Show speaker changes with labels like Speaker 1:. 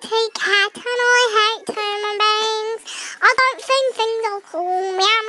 Speaker 1: take cat and I hate human beings. I don't think things are cool. Meow.